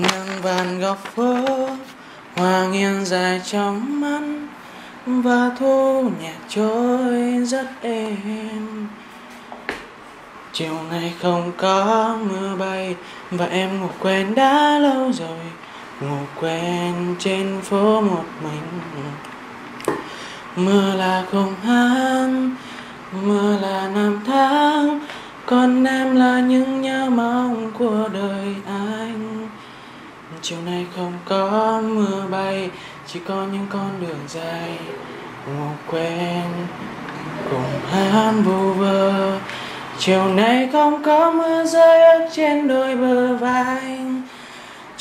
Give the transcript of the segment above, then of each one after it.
nắng vàng góc phố hoa nghiêng dài trong mắt và thu nhẹ trôi rất êm. Chiều nay không có mưa bay và em ngủ quen đã lâu rồi ngủ quen trên phố một mình. Mưa là không hán, mưa là năm tháng còn em là những nhớ mong của đời anh chiều nay không có mưa bay, chỉ có những con đường dài. Ngủ quen, cùng hát vu vơ. Chiều nay không có mưa rơi ở trên đôi bờ vai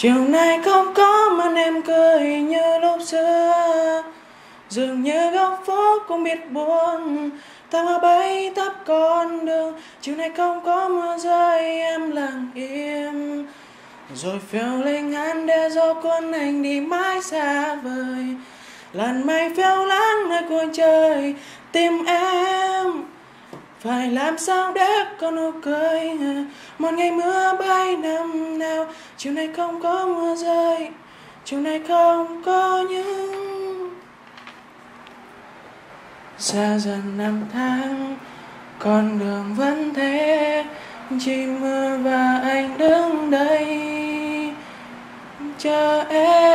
chiều nay không có mà em cười như lúc xưa. Dường như góc phố cũng biết buồn, ta hoa bay tắp con đường. Chiều nay không có mưa rơi, em lặng im rồi phiêu linh anh để gió cuốn anh đi mãi xa vời. Làn mây phiêu lãng nơi cuối trời, tìm em. Phải làm sao để có nụ cười? Một ngày mưa bay năm nào, chiều nay không có mưa rơi, chiều nay không có những. Xa dần năm tháng, con đường vẫn thế, chỉ mưa và anh đứng đây chờ em